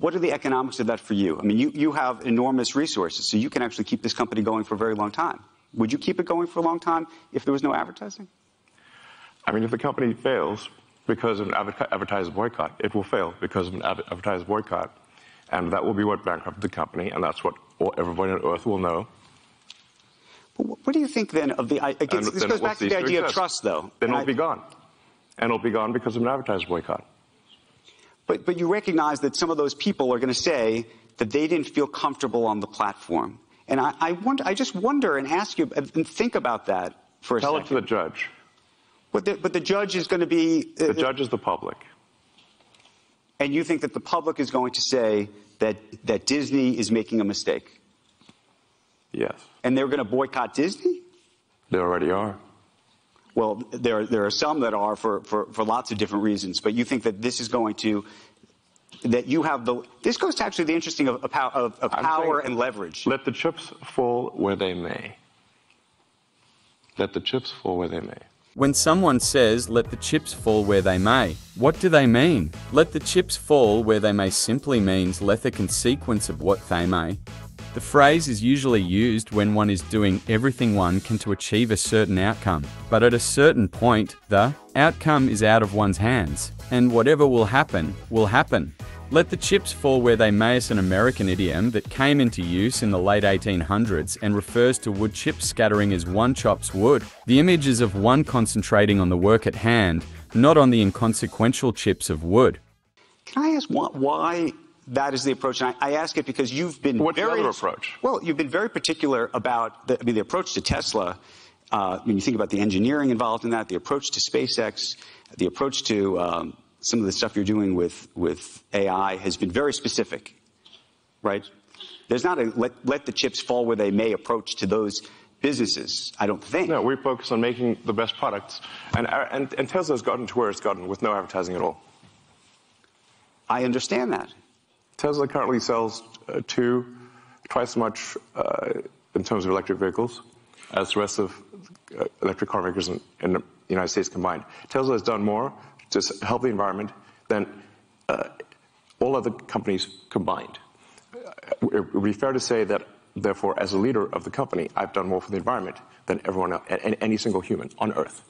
What are the economics of that for you? I mean, you, you have enormous resources, so you can actually keep this company going for a very long time. Would you keep it going for a long time if there was no advertising? I mean, if the company fails because of an advertiser boycott, it will fail because of an advertiser boycott. And that will be what bankrupted the company, and that's what everybody on earth will know. What do you think then of the? Again, this goes back to the idea of trust, though. Then it'll I, be gone, and it'll be gone because of an advertiser boycott. But but you recognize that some of those people are going to say that they didn't feel comfortable on the platform, and I, I wonder. I just wonder and ask you and think about that for a Tell second. Tell it to the judge. But the, but the judge is going to be. Uh, the judge is the public. And you think that the public is going to say that, that Disney is making a mistake? Yes. And they're going to boycott Disney? They already are. Well, there, there are some that are for, for, for lots of different reasons, but you think that this is going to, that you have the, this goes to actually the interesting of, of, of, of power and leverage. Let the chips fall where they may. Let the chips fall where they may. When someone says, let the chips fall where they may, what do they mean? Let the chips fall where they may simply means let the consequence of what they may. The phrase is usually used when one is doing everything one can to achieve a certain outcome, but at a certain point, the outcome is out of one's hands, and whatever will happen, will happen. Let the chips fall where they may is an American idiom that came into use in the late 1800s and refers to wood chips scattering as one chops wood. The image is of one concentrating on the work at hand, not on the inconsequential chips of wood. Can I ask why that is the approach? And I, ask it because you've been What's very the other approach. Well, you've been very particular about the, I mean, the approach to Tesla. Uh, when you think about the engineering involved in that, the approach to SpaceX, the approach to um, some of the stuff you're doing with, with AI has been very specific, right? There's not a let, let the chips fall where they may approach to those businesses, I don't think. No, we focus on making the best products. And, and, and Tesla's gotten to where it's gotten with no advertising at all. I understand that. Tesla currently sells uh, two, twice as much uh, in terms of electric vehicles as the rest of uh, electric car makers in, in the United States combined. Tesla has done more to help the environment than uh, all other companies combined. It would be fair to say that, therefore, as a leader of the company, I've done more for the environment than everyone else, any single human on Earth.